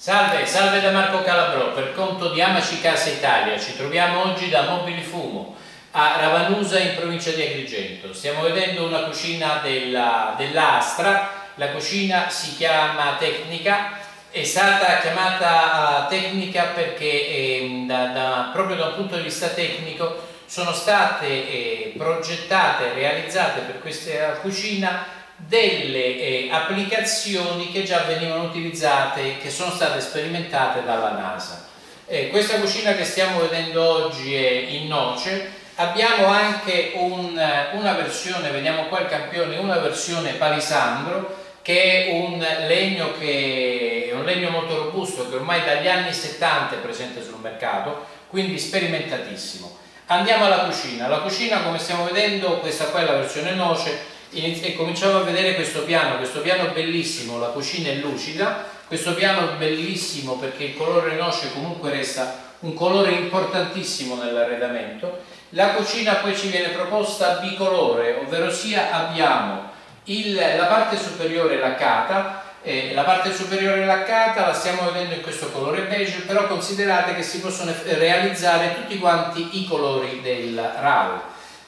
Salve, salve da Marco Calabrò, per conto di Amaci Casa Italia, ci troviamo oggi da Mobili Fumo a Ravanusa in provincia di Agrigento. Stiamo vedendo una cucina dell'Astra, la cucina si chiama Tecnica, è stata chiamata tecnica perché eh, da, da, proprio da un punto di vista tecnico sono state eh, progettate e realizzate per questa cucina delle eh, applicazioni che già venivano utilizzate, che sono state sperimentate dalla NASA. Eh, questa cucina che stiamo vedendo oggi è in noce, abbiamo anche un, una versione, vediamo qua il campione, una versione palisandro che è un legno, che, è un legno molto robusto che ormai dagli anni 70 è presente sul mercato, quindi sperimentatissimo. Andiamo alla cucina, la cucina come stiamo vedendo, questa qua è la versione noce, e cominciamo a vedere questo piano, questo piano bellissimo, la cucina è lucida, questo piano bellissimo perché il colore noce comunque resta un colore importantissimo nell'arredamento, la cucina poi ci viene proposta bicolore, ovvero sia abbiamo il, la parte superiore laccata, eh, la parte superiore laccata la stiamo vedendo in questo colore beige, però considerate che si possono realizzare tutti quanti i colori del RAW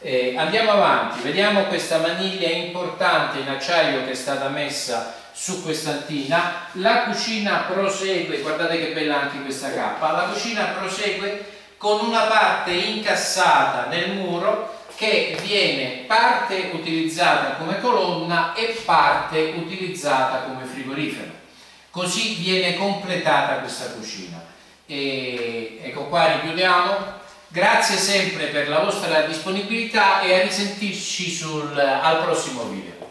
eh, andiamo avanti, vediamo questa maniglia importante in acciaio che è stata messa su quest'antina, la cucina prosegue, guardate che bella anche questa cappa, la cucina prosegue con una parte incassata nel muro che viene parte utilizzata come colonna e parte utilizzata come frigorifero. Così viene completata questa cucina. E, ecco qua richiudiamo Grazie sempre per la vostra disponibilità e a risentirci sul, al prossimo video.